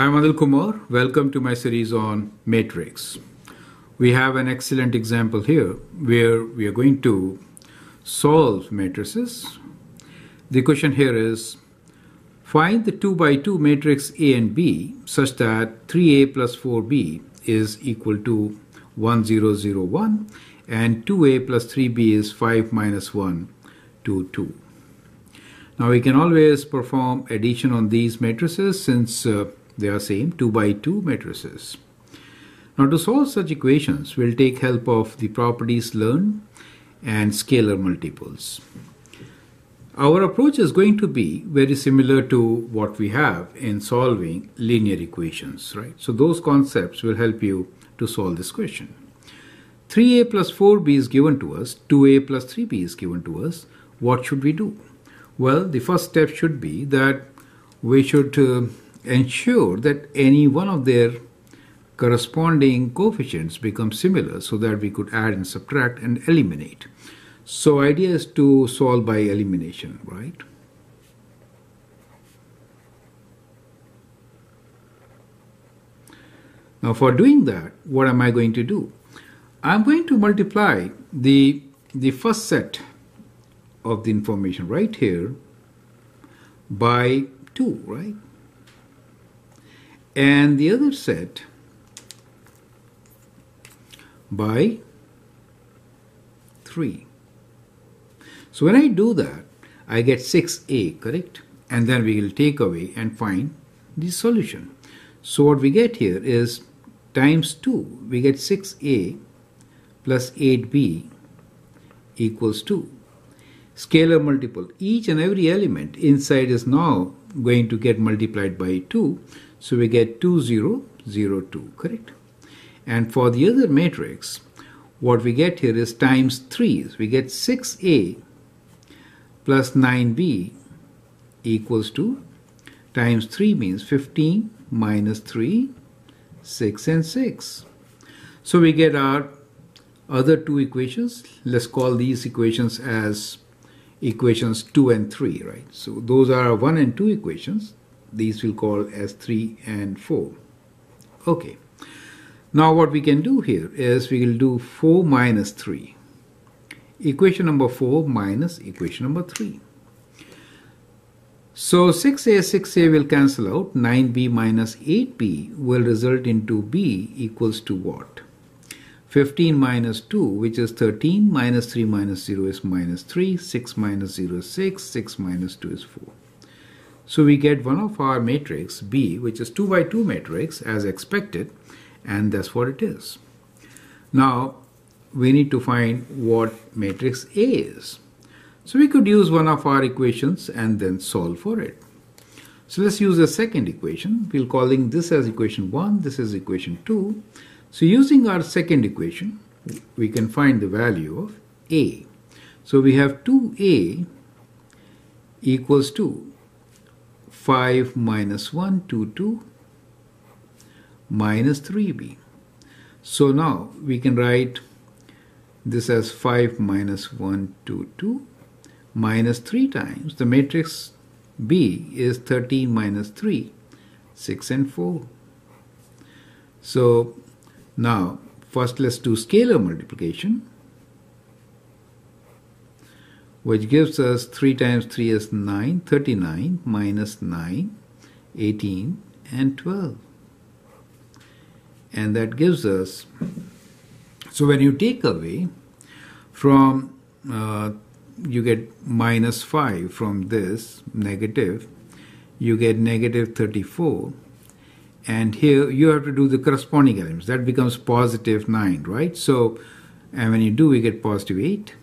I'm Anil Kumar. Welcome to my series on matrix. We have an excellent example here where we are going to solve matrices. The question here is find the 2 by 2 matrix A and B such that 3A plus 4B is equal to 1 0 0 1 and 2A plus 3B is 5 minus 1 to 2. Now we can always perform addition on these matrices since uh, they are same 2 by 2 matrices. Now to solve such equations, we'll take help of the properties learned and scalar multiples. Our approach is going to be very similar to what we have in solving linear equations, right? So those concepts will help you to solve this question. 3a plus 4b is given to us, 2a plus 3b is given to us. What should we do? Well, the first step should be that we should uh, ensure that any one of their corresponding coefficients become similar so that we could add and subtract and eliminate. So idea is to solve by elimination, right? Now for doing that, what am I going to do? I'm going to multiply the, the first set of the information right here by 2, right? And the other set by 3. So when I do that, I get 6a, correct? And then we will take away and find the solution. So what we get here is times 2, we get 6a plus 8b equals 2 scalar multiple. Each and every element inside is now going to get multiplied by 2. So we get 2, 0, 0, 2, correct? And for the other matrix, what we get here is times 3. We get 6a plus 9b equals to times 3 means 15 minus 3, 6 and 6. So we get our other two equations. Let's call these equations as equations 2 and 3, right? So those are 1 and 2 equations. These we'll call as 3 and 4. Okay. Now what we can do here is we will do 4 minus 3. Equation number 4 minus equation number 3. So 6a, 6a will cancel out. 9b minus 8b will result into b equals to what? 15 minus 2, which is 13, minus 3 minus 0 is minus 3, 6 minus 0 is 6, 6 minus 2 is 4. So we get one of our matrix B, which is 2 by 2 matrix as expected, and that's what it is. Now, we need to find what matrix A is. So we could use one of our equations and then solve for it. So let's use the second equation. We'll calling this as equation 1, this is equation 2. So using our second equation, we can find the value of A. So we have 2A equals to 5 minus 1, 2, 2 minus 3B. So now we can write this as 5 minus 1, 2, 2 minus 3 times. The matrix B is 13 minus 3, 6 and 4. So now, first let's do scalar multiplication, which gives us 3 times 3 is 9, 39 minus 9, 18 and 12. And that gives us, so when you take away from, uh, you get minus 5 from this negative, you get negative 34 and here you have to do the corresponding elements. That becomes positive 9 right? So and when you do we get positive 8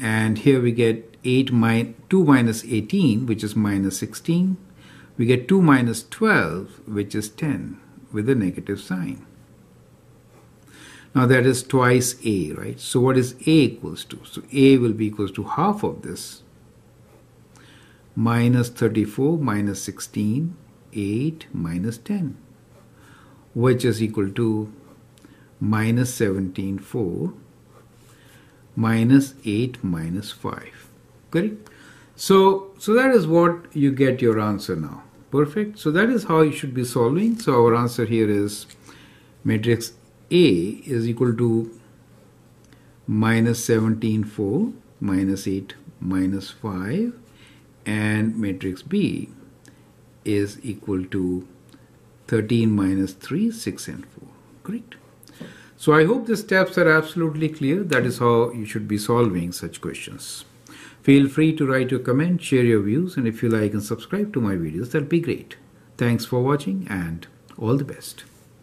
and here we get 8 min 2 minus 18 which is minus 16 we get 2 minus 12 which is 10 with a negative sign. Now that is twice a right? So what is a equals to? So a will be equals to half of this. Minus 34 minus 16 8 minus 10 which is equal to minus 17 4 minus 8 minus 5 correct so so that is what you get your answer now Perfect. So that is how you should be solving. So our answer here is matrix A is equal to minus 17, 4, minus 8, minus 5 and matrix B is equal to 13 minus 3, 6 and 4. Great. So I hope the steps are absolutely clear. That is how you should be solving such questions. Feel free to write your comment, share your views, and if you like and subscribe to my videos, that'll be great. Thanks for watching and all the best.